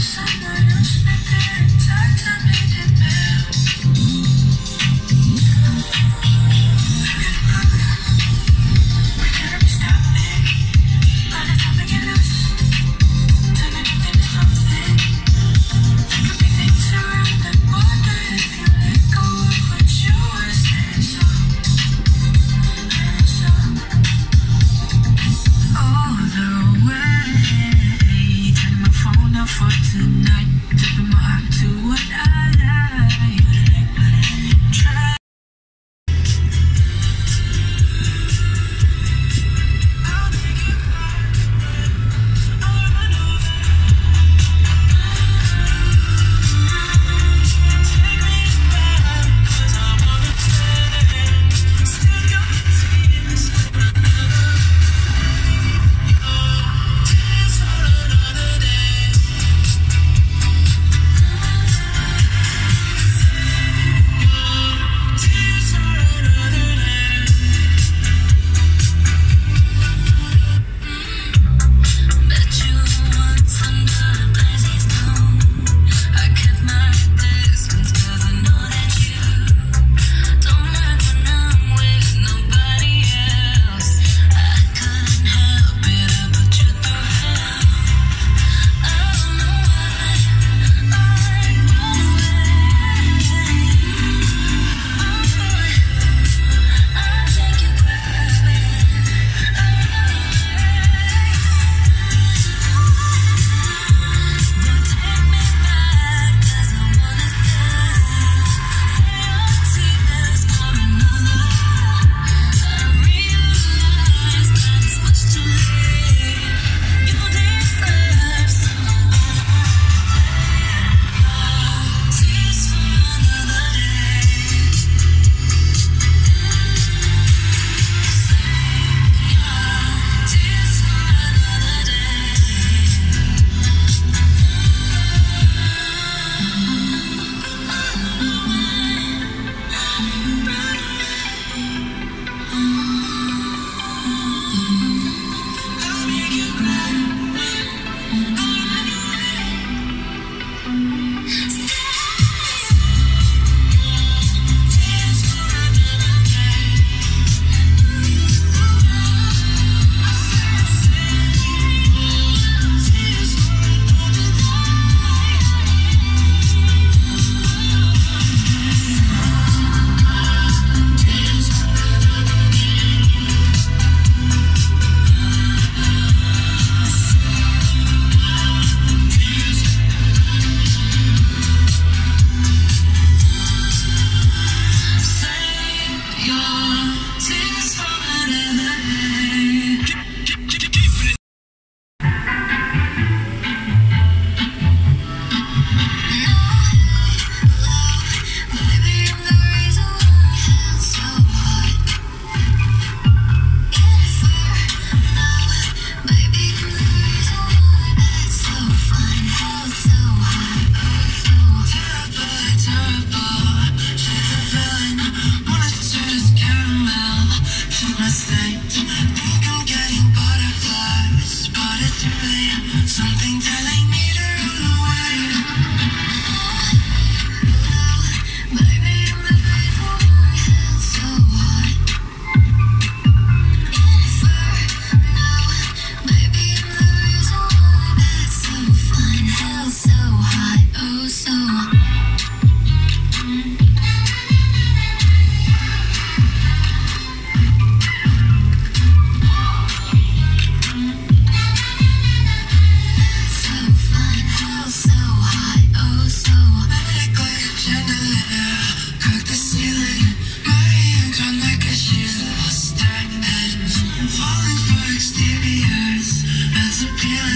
someone who spent their for tonight, Clear